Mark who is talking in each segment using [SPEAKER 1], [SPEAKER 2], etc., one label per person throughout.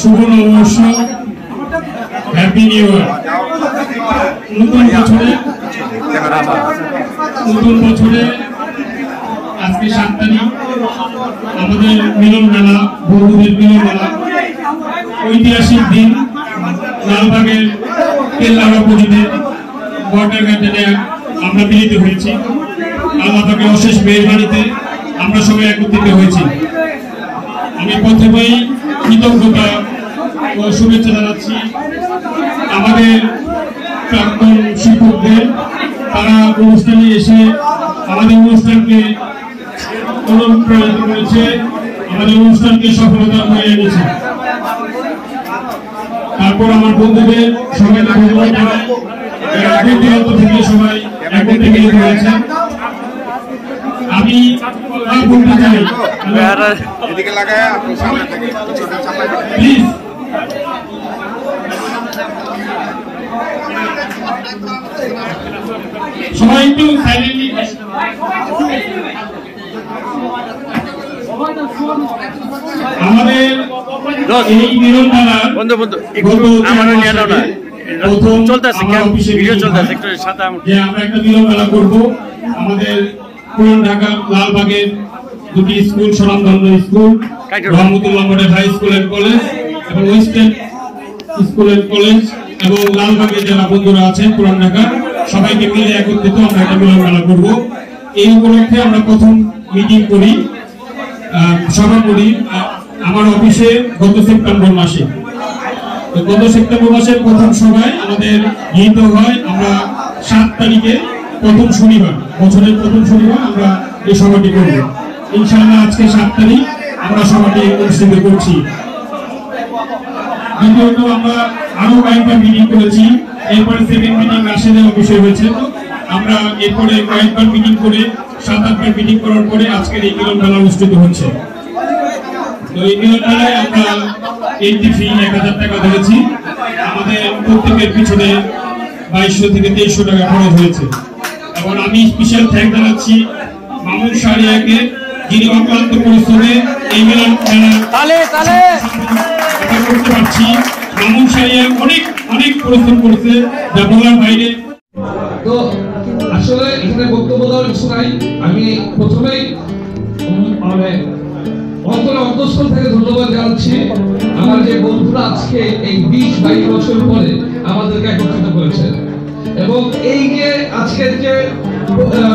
[SPEAKER 1] শুভ নববর্ষ happy new নতুন বছরে নতুন বছরে আজকে সাত তারিখ আমাদের মিলন মেলা, বন্ধুদের মিলন মেলা। ঐতিহাসিক দিন, লালবাগের কেল্লাগাপুরিতে বর্ডার গার্ডেনে আমরা মিলিত হয়েছি। আল্লাহ পাকে অশেষ মেহরবানিতে আমরা সবাই একত্রিত হয়েছি। আমি প্রথমেই কৃতজ্ঞতা ও শুভেচ্ছা জানাচ্ছি আমাদের প্রাক্তন শিক্ষকদের। তারা অনুষ্ঠানে এসে আমাদের অনুষ্ঠানকে অনুপ্রাণিত করেছে, আমাদের অনুষ্ঠানকে সফলতা হয়ে এনেছে। তারপর আমার বন্ধুদের থেকে সবাই একত্রে মিলিত হয়েছে আমি বলতে চাই
[SPEAKER 2] এদিকে লাগায় আপনি সামনে থেকে
[SPEAKER 1] প্লিজ। সবাই একটু সাইলেন্টলি আমাদের
[SPEAKER 3] বন্ধু বন্ধু
[SPEAKER 1] গত
[SPEAKER 3] আমারও নিয়ে নাও না চলতেছে ভিডিও চলতেছে একটু সাথে আমরা।
[SPEAKER 1] একটা মিলন মেলা করব। আমাদের পুরান ঢাকা লালবাগের দুটি স্কুল স্বনামধন্য school. Rahmatullah model high school and college এবং ওয়েস্টার্ন স্কুল এন্ড কলেজ এবং লালবাগের যারা বন্ধুরা আছেন পুরান ঢাকা সবাইকে মিলে একত্রিত আমরা একটা মিলন মেলা করব। এই উপলক্ষে আমরা প্রথম মিটিং করি সভা করি আমার অফিসে গত সেপ্টেম্বর মাসে। তো গত সেপ্টেম্বর মাসের প্রথম সভায় আমাদের গৃহীত হয় আমরা সাত তারিখে প্রথম শনিবার, বছরের প্রথম শনিবার আমরা এই সভাটি করব। ইনশাআল্লাহ আজকে সাত তারিখ আমরা সভাটি অনুষ্ঠিত করছি। দ্বিতীয়ত আমরা আরও কয়েকবার মিটিং করেছি, এরপরে সেকেন্ড মিটিং রাশেদের অফিসে হয়েছে। আমরা এরপরে কয়েকবার মিটিং করে, সাত আটবার মিটিং করার পরে আজকের এই মিলন মেলা অনুষ্ঠিত হচ্ছে। তো এই মিলন আমরা এন্ট্রি ফি এক হাজার টাকা ধরেছি। আমাদের প্রত্যেকের পিছনে বাইশশো থেকে তেইশশো টাকা খরচ হয়েছে। এবং আমি স্পেশাল থ্যাংক জানাচ্ছি মামুন সারিয়াকে যিনি অক্লান্ত পরিশ্রমে এই করতে পারছি। মামুন সারিয়া অনেক অনেক পরিশ্রম করেছে যা বলার বাইরে।
[SPEAKER 4] তো আসলে এখানে বক্তব্য দেওয়ার কিছু নাই। আমি প্রথমেই মানে অন্তরে অন্তঃস্থল থেকে ধন্যবাদ জানাচ্ছি। আমার যে বন্ধুরা আজকে এই বিশ বাইশ বছর পরে আমাদেরকে একত্রিত করেছে। এবং এই যে আজকের যে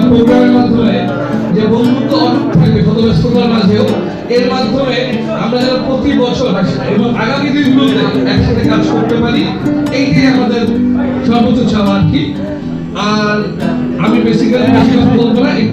[SPEAKER 4] প্রোগ্রামের মাধ্যমে যে বন্ধুত্ব অটুট থাকবে কত ব্যস্ততার মাঝেও, এর মাধ্যমে আমরা যেন প্রতি বছর এবং আগামী দিনগুলোতে একসাথে কাজ করতে পারি, এইটাই আমাদের সর্বোচ্চ চাওয়া আর কি। আর আমি বেসিক্যালি বেশি কথা বলব না, এই